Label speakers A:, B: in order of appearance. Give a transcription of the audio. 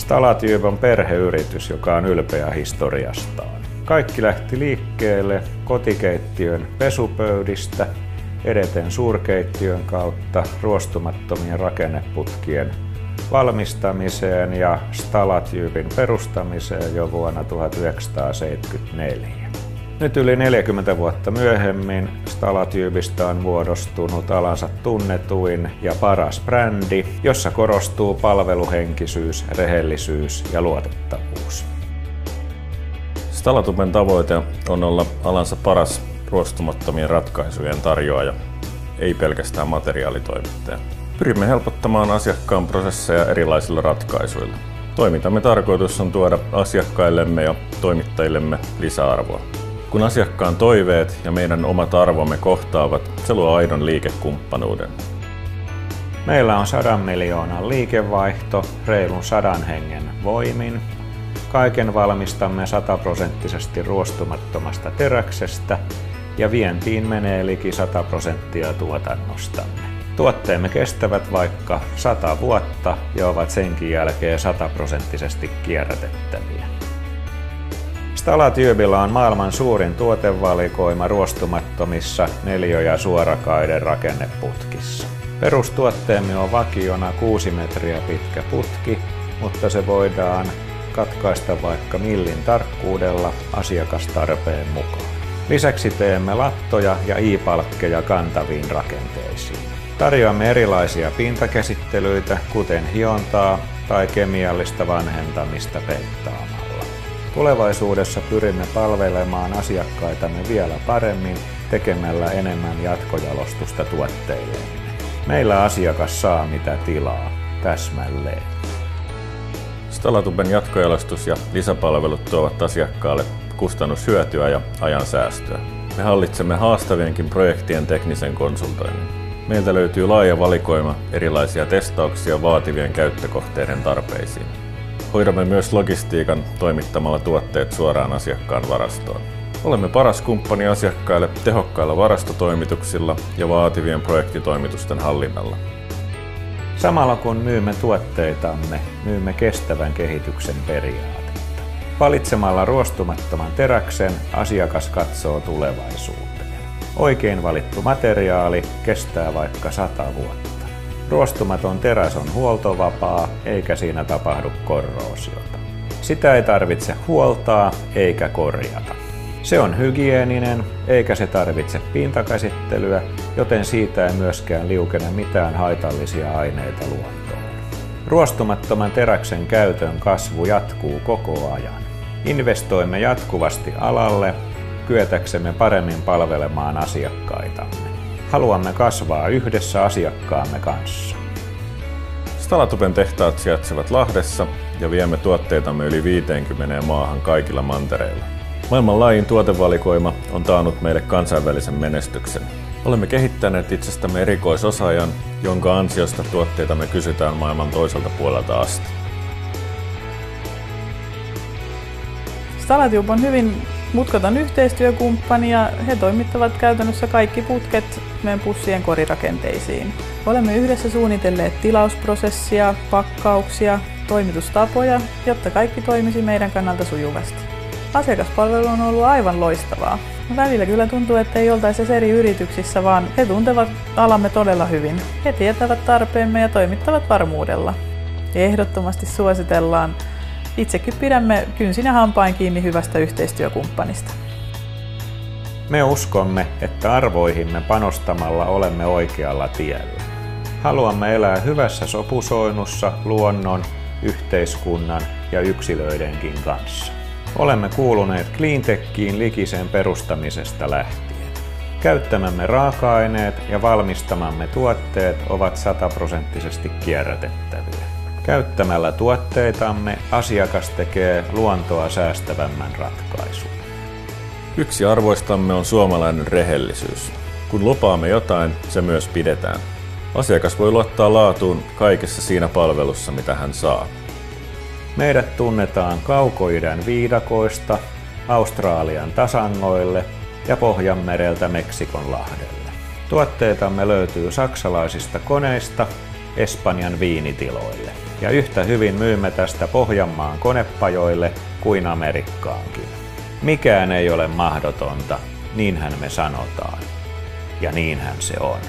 A: Stalatyöp on perheyritys, joka on ylpeä historiastaan. Kaikki lähti liikkeelle kotikeittiön pesupöydistä, edeten suurkeittiön kautta ruostumattomien rakenneputkien valmistamiseen ja Stalatyypin perustamiseen jo vuonna 1974. Nyt yli 40 vuotta myöhemmin Stalatyypistä on muodostunut alansa tunnetuin ja paras brändi, jossa korostuu palveluhenkisyys, rehellisyys ja luotettavuus.
B: Stalatuben tavoite on olla alansa paras ruostumattomien ratkaisujen tarjoaja, ei pelkästään materiaalitoimittaja. Pyrimme helpottamaan asiakkaan prosesseja erilaisilla ratkaisuilla. Toimintamme tarkoitus on tuoda asiakkaillemme ja toimittajillemme lisäarvoa. Kun asiakkaan toiveet ja meidän omat arvomme kohtaavat, se luo aidon liikekumppanuuden.
A: Meillä on sadan miljoonan liikevaihto reilun sadan hengen voimin. Kaiken valmistamme sataprosenttisesti ruostumattomasta teräksestä ja vientiin menee liki 100 prosenttia tuotannostamme. Tuotteemme kestävät vaikka 100 vuotta ja ovat senkin jälkeen sataprosenttisesti kierrätettäviä. Stalatyöbillä on maailman suurin tuotevalikoima ruostumattomissa neljö- ja suorakaiden rakenneputkissa. Perustuotteemme on vakiona 6 metriä pitkä putki, mutta se voidaan katkaista vaikka millin tarkkuudella asiakastarpeen mukaan. Lisäksi teemme lattoja ja iipalkkeja kantaviin rakenteisiin. Tarjoamme erilaisia pintakäsittelyitä, kuten hiontaa tai kemiallista vanhentamista peittaamalla. Tulevaisuudessa pyrimme palvelemaan asiakkaitamme vielä paremmin tekemällä enemmän jatkojalostusta tuotteille. Meillä asiakas saa mitä tilaa, täsmälleen.
B: Stalatuben jatkojalostus ja lisäpalvelut tuovat asiakkaalle kustannushyötyä ja ajan säästöä. Me hallitsemme haastavienkin projektien teknisen konsultoinnin. Meiltä löytyy laaja valikoima erilaisia testauksia vaativien käyttökohteiden tarpeisiin. Hoidamme myös logistiikan toimittamalla tuotteet suoraan asiakkaan varastoon. Olemme paras kumppani asiakkaille tehokkailla varastotoimituksilla ja vaativien projektitoimitusten hallinnalla.
A: Samalla kun myymme tuotteitamme, myymme kestävän kehityksen periaatteita. Valitsemalla ruostumattoman teräksen asiakas katsoo tulevaisuuteen. Oikein valittu materiaali kestää vaikka sata vuotta. Ruostumaton teräs on huoltovapaa eikä siinä tapahdu korroosiota. Sitä ei tarvitse huoltaa eikä korjata. Se on hygieninen eikä se tarvitse pintakäsittelyä, joten siitä ei myöskään liukene mitään haitallisia aineita luontoon. Ruostumattoman teräksen käytön kasvu jatkuu koko ajan. Investoimme jatkuvasti alalle kyetäksemme paremmin palvelemaan asiakkaitamme. Haluamme kasvaa yhdessä asiakkaamme kanssa.
B: Stalatupen tehtaat sijaitsevat Lahdessa ja viemme tuotteitamme yli 50 maahan kaikilla mantereilla. Maailman laajin tuotevalikoima on taannut meille kansainvälisen menestyksen. Olemme kehittäneet itsestämme erikoisosaajan, jonka ansiosta tuotteitamme kysytään maailman toiselta puolelta asti.
C: Stalatube on hyvin mutkaton yhteistyökumppani ja he toimittavat käytännössä kaikki putket meidän pussien korirakenteisiin. Olemme yhdessä suunnitelleet tilausprosessia, pakkauksia, toimitustapoja, jotta kaikki toimisi meidän kannalta sujuvasti. Asiakaspalvelu on ollut aivan loistavaa. Välillä kyllä tuntuu, että ei oltaisi eri yrityksissä, vaan he tuntevat alamme todella hyvin. He tietävät tarpeemme ja toimittavat varmuudella. Ehdottomasti suositellaan Itsekin pidämme kynsin ja hampain kiinni hyvästä yhteistyökumppanista.
A: Me uskomme, että arvoihimme panostamalla olemme oikealla tiellä. Haluamme elää hyvässä sopusoinnussa luonnon, yhteiskunnan ja yksilöidenkin kanssa. Olemme kuuluneet cleantechiin likisen perustamisesta lähtien. Käyttämämme raaka-aineet ja valmistamamme tuotteet ovat sataprosenttisesti kierrätettäviä. Käyttämällä tuotteitamme asiakas tekee luontoa säästävämmän ratkaisun.
B: Yksi arvoistamme on suomalainen rehellisyys. Kun lupaamme jotain, se myös pidetään. Asiakas voi luottaa laatuun kaikessa siinä palvelussa, mitä hän saa.
A: Meidät tunnetaan kaukoidän viidakoista, Australian tasangoille ja Pohjanmereltä Meksikon lahdelle. Tuotteitamme löytyy saksalaisista koneista Espanjan viinitiloille. Ja yhtä hyvin myymme tästä Pohjanmaan konepajoille kuin Amerikkaankin. Mikään ei ole mahdotonta, niinhän me sanotaan. Ja niinhän se on.